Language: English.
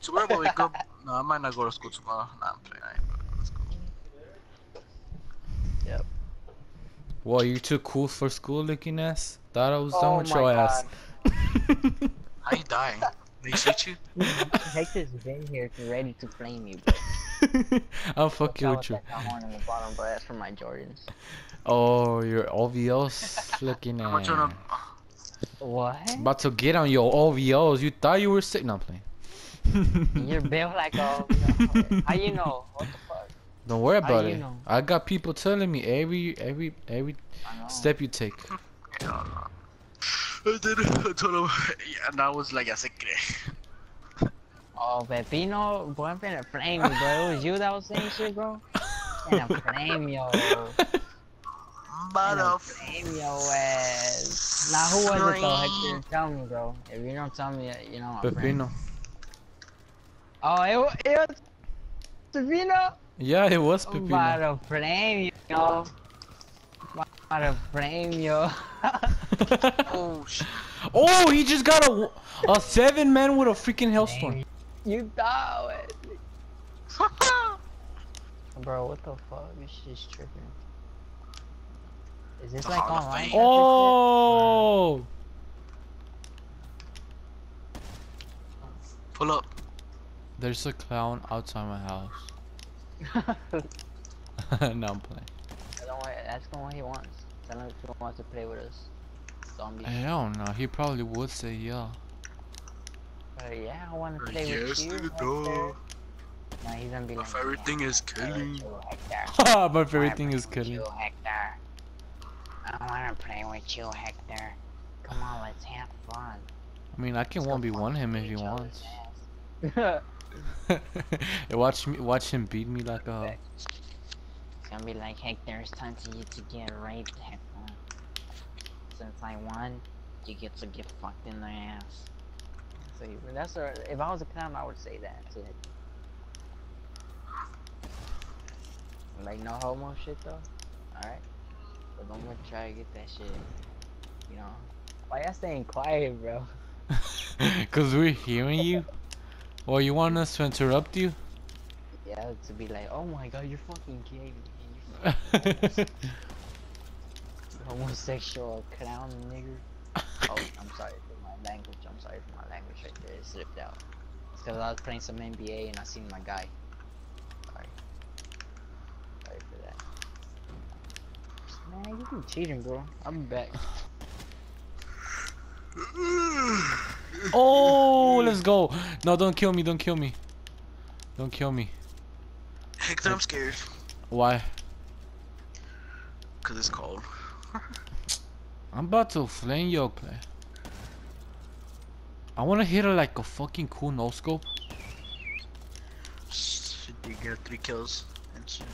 tomorrow I wake up. No, I might not go to school tomorrow. Nah, I'm playing. I ain't going to school. Yep. What, you too cool for school looking ass? Thought I was done Oh with my your ass. How you dying? They shoot you? Hector's been here ready to flame you, bro. I'll fuck you Tell with us you. that in the bottom, bro. That's for my Jordans. Oh, your OVOs looking How much at. A... What? About to get on your OVOs. You thought you were sick. No, I'm playing. You're built like a. You know, how you know? What the fuck? Don't worry How about you it. know? I got people telling me every every every step you take. I did it. I told him. Yeah, and I was like, ya se cree. Oh, Pepino, boy, I'm finna flame you, bro. It was you that was saying shit, bro. Finna flame yo. But Finna flame yo ass. Now, who was it though, Hector? Tell me, bro. If you don't tell me, you know. I'm. Pepino. Oh, it, it was Pepino. Yeah, it was I'm about Pepino. to flame yo. I'm about to flame yo. oh shit. oh, he just got a a seven man with a freaking hailstorm. You thought it. Bro, what the fuck? This shit's tripping. Is this The like Hall online? Oh, Pull up. there's a clown outside my house. no, I'm playing. Don't worry, that's not what he wants. Tell him if he wants to play with us. Zombie. Hell no, he probably would say yeah. Uh, yeah, I want to Uh, play yes, with you. nigga, Hector. duh. No, he's gonna be My like. favorite yeah, thing is I wanna play killing. with you, Hector. My favorite thing is killing. Hector. I wanna play with you, Hector. Come on, let's have fun. I mean, I can Let's one v one him if he each wants. Yeah, watch me, watch him beat me like a. It's gonna be like, Hector, it's time for you to get raped, Hector. Since I won, you get to get fucked in the ass. So you- that's a, if I was a clown, I would say that to Hector. Like no homo shit though. Alright? But I'm gonna try to get that shit. You know. Why y'all staying quiet, bro? Cause we're hearing you. Well, you want us to interrupt you? Yeah, to be like, oh my god, you're fucking gay. man. You're fucking homosexual clown nigger. Oh, I'm sorry for my language. I'm sorry for my language right there. It slipped out. It's because I was playing some NBA and I seen my guy. Sorry. Sorry for that. Man, you been cheating, bro. I'm back. oh, let's go. No, don't kill me. Don't kill me. Don't kill me. Hector, I'm scared. Why? Cause it's cold. I'm about to flame your play. I wanna hit her like a fucking cool no scope. Should you get three kills and shit.